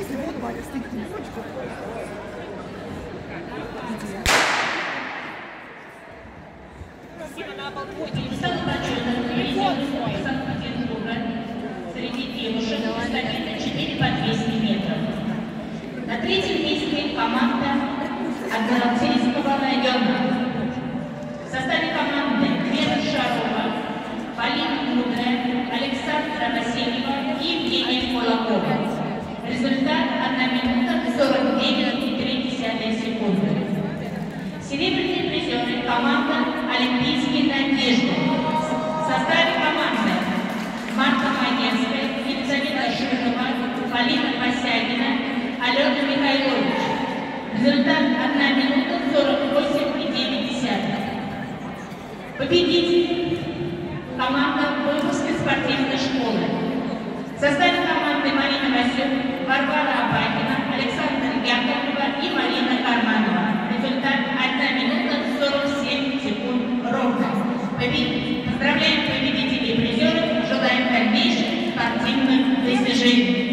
Если вот Валя стоит на девочку. Спасибо на балконе. Телефон мой. На третьем месте команда Адмиралтейского района. Полина Посягина, Алена Михайлович. Результат 1 минута 48,9. Победитель команда Выпуской спортивной школы. В составе команды Марина Васюк, Варвара Абакина, Александра Яковлева и Марина Карманова. Результат 1 минута 47 секунд ровно. Поздравляем победителей и призеров, желаем дальнейших спортивных достижений.